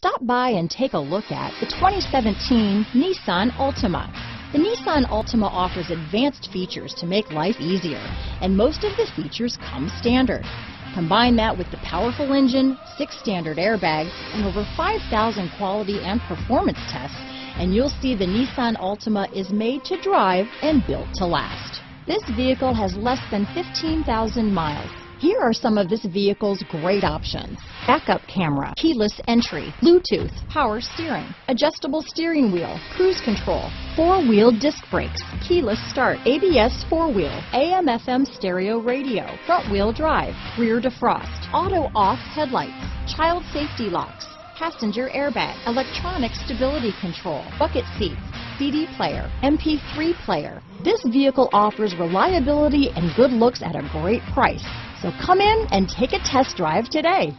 Stop by and take a look at the 2017 Nissan Altima. The Nissan Altima offers advanced features to make life easier, and most of the features come standard. Combine that with the powerful engine, six standard airbags, and over 5,000 quality and performance tests, and you'll see the Nissan Altima is made to drive and built to last. This vehicle has less than 15,000 miles. Here are some of this vehicle's great options. Backup camera, keyless entry, Bluetooth, power steering, adjustable steering wheel, cruise control, four-wheel disc brakes, keyless start, ABS four-wheel, AM FM stereo radio, front wheel drive, rear defrost, auto off headlights, child safety locks, passenger airbag, electronic stability control, bucket seats, CD player, MP3 player. This vehicle offers reliability and good looks at a great price. So come in and take a test drive today.